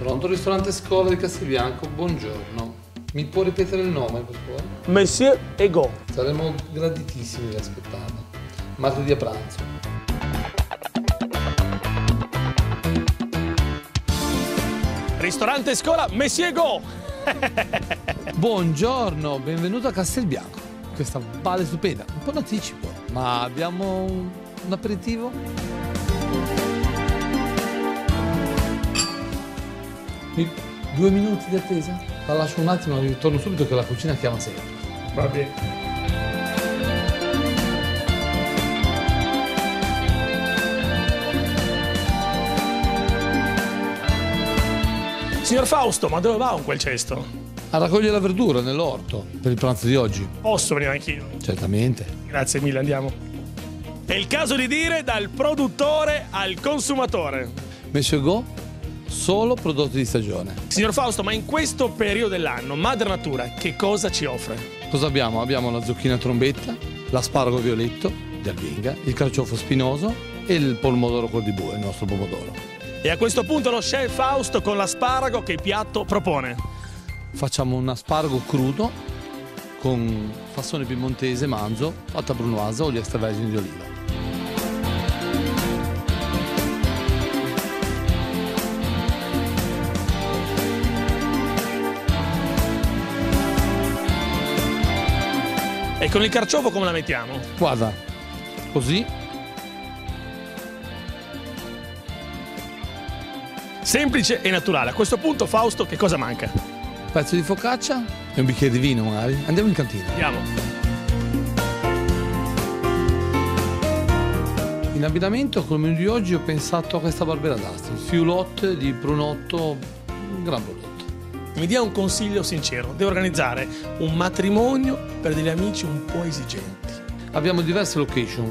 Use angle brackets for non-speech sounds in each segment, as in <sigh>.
pronto, ristorante scuola di Castelbianco, buongiorno. Mi può ripetere il nome, per favore? Monsieur Ego. Saremo graditissimi di aspettarla. Martedì a pranzo. Ristorante scuola Monsieur Ego. <laughs> Buongiorno, benvenuto a Castelbianco. Questa valle stupenda, un po' in anticipo, ma abbiamo un, un aperitivo? Due minuti di attesa? La lascio un attimo e ritorno subito che la cucina chiama sempre. Va bene. Signor Fausto, ma dove va con quel cesto? A raccogliere la verdura nell'orto per il pranzo di oggi. Posso venire anch'io? Certamente. Grazie mille, andiamo. È il caso di dire dal produttore al consumatore. Monsieur Go, solo prodotti di stagione. Signor Fausto, ma in questo periodo dell'anno, Madre Natura che cosa ci offre? Cosa abbiamo? Abbiamo la zucchina trombetta, l'asparago violetto di Albinga, il carciofo spinoso e il pomodoro col di bue, il nostro pomodoro. E a questo punto lo chef Fausto con l'asparago che piatto propone. Facciamo un asparago crudo con fassone piemontese, manzo, fatta brunoise, olio extravergine di oliva. E con il carciofo come la mettiamo? Guarda, così Semplice e naturale. A questo punto Fausto che cosa manca? un pezzo di focaccia e un bicchiere di vino magari. Andiamo in cantina. Andiamo. In abbinamento col menù di oggi ho pensato a questa barbera d'asti, fiulotte di prunotto, un gran prodotto. Mi dia un consiglio sincero. Devo organizzare un matrimonio per degli amici un po' esigenti. Abbiamo diverse location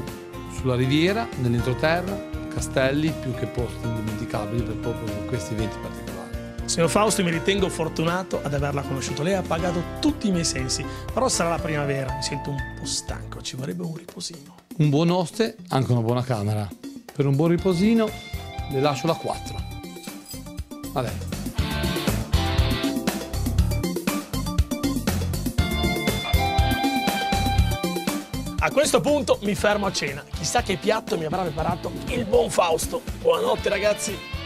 sulla riviera, nell'entroterra, castelli, più che posti indimenticabili per proprio questi eventi particolari. Signor Fausto, mi ritengo fortunato ad averla conosciuto. Lei ha pagato tutti i miei sensi, però sarà la primavera, mi sento un po' stanco, ci vorrebbe un riposino. Un buon oste, anche una buona camera. Per un buon riposino le lascio la 4. A lei. A questo punto mi fermo a cena. Chissà che piatto mi avrà preparato il buon Fausto. Buonanotte ragazzi.